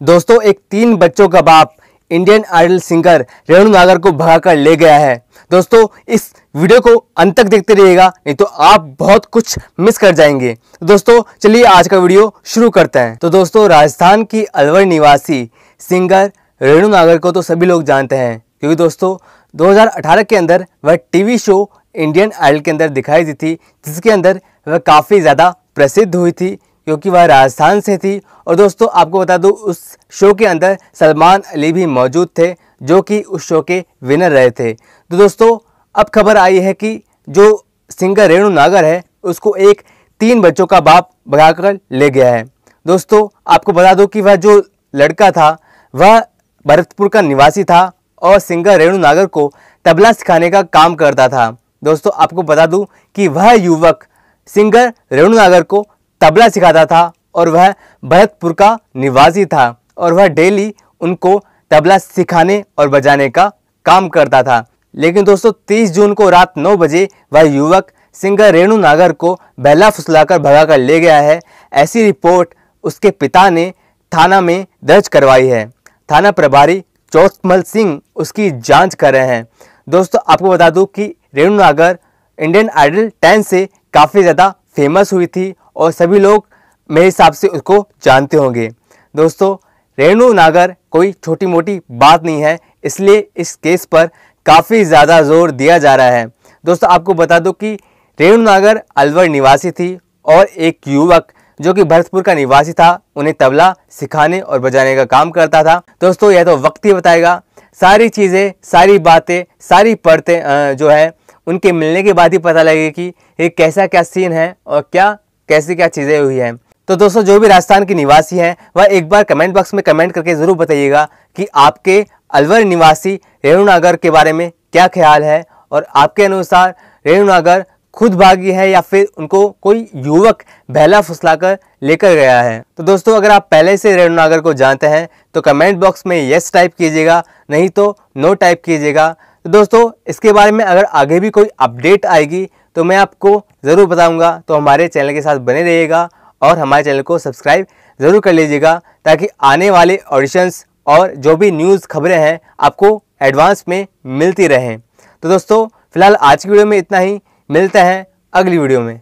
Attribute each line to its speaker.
Speaker 1: दोस्तों, एक तीन बच्चों का बाप Indian Idol singer Renu Nagar को भगाकर ले गया है। दोस्तों, इस वीडियो को अंत तक देखते रहिएगा, नहीं तो आप बहुत कुछ मिस कर जाएँगे। दोस्तों, चलिए आज का वीडियो शुरू करते हैं। तो दोस्तों, राजस्थान की अलवर निवासी सिंगर रेणु नागर को तो सभी लोग जानते हैं, क्योंकि दोस्तों 2018 के अंदर वह टीवी शो इंडियन आइडल के अंदर दिखाई दी थी, जिसके अंदर वह काफ़ी ज़्यादा प्रसिद्ध हुई थी। क्योंकि वह राजस्थान से थी। और दोस्तों, आपको बता दूँ, उस शो के अंदर सलमान अली भी मौजूद थे, जो कि उस शो के विनर रहे थे। तो दोस्तों, अब खबर आई है कि जो सिंगर रेणु नागर है, उसको एक तीन बच्चों का बाप भगाकर ले गया है। दोस्तों, आपको बता दो कि वह जो लड़का था, वह भरतपुर का निवासी था और सिंगर रेणु नागर को तबला सिखाने का काम करता था। दोस्तों, आपको बता दूँ कि वह युवक सिंगर रेणु नागर को तबला सिखाता था और वह भरतपुर का निवासी था और वह डेली उनको तबला सिखाने और बजाने का काम करता था। लेकिन दोस्तों 30 जून को रात 9 बजे वह युवक सिंगर रेणु नागर को बहला फुसलाकर भगाकर ले गया है। ऐसी रिपोर्ट उसके पिता ने थाना में दर्ज करवाई है। थाना प्रभारी चौथमल सिंह उसकी जाँच कर रहे हैं। दोस्तों, आपको बता दूँ कि Renu Nagar Indian Idol ten से काफ़ी ज़्यादा फ़ेमस हुई थी और सभी लोग मेरे हिसाब से उसको जानते होंगे। दोस्तों, रेणु नागर कोई छोटी मोटी बात नहीं है, इसलिए इस केस पर काफ़ी ज़्यादा ज़ोर दिया जा रहा है। दोस्तों, आपको बता दो कि रेणु नागर अलवर निवासी थी और एक युवक जो कि भरतपुर का निवासी था, उन्हें तबला सिखाने और बजाने का काम करता था। दोस्तों, यह तो वक्त ही बताएगा। सारी चीज़ें, सारी बातें, सारी पढ़ते जो है, उनके मिलने के बाद ही पता लगेगा कि ये कैसा क्या सीन है और क्या कैसी क्या चीज़ें हुई हैं। तो दोस्तों, जो भी राजस्थान के निवासी हैं, वह एक बार कमेंट बॉक्स में कमेंट करके ज़रूर बताइएगा कि आपके अलवर निवासी रेणुनागर के बारे में क्या ख्याल है और आपके अनुसार रेणुनागर खुद भागी है या फिर उनको कोई युवक बहला फुसलाकर लेकर गया है। तो दोस्तों, अगर आप पहले से रेणुनागर को जानते हैं तो कमेंट बॉक्स में यस टाइप कीजिएगा, नहीं तो नो टाइप कीजिएगा। तो दोस्तों, इसके बारे में अगर आगे भी कोई अपडेट आएगी तो मैं आपको ज़रूर बताऊँगा तो हमारे चैनल के साथ बने रहिएगा और हमारे चैनल को सब्सक्राइब ज़रूर कर लीजिएगा, ताकि आने वाले ऑडिशंस और जो भी न्यूज़ खबरें हैं, आपको एडवांस में मिलती रहें। तो दोस्तों, फ़िलहाल आज की वीडियो में इतना ही। मिलते हैं अगली वीडियो में।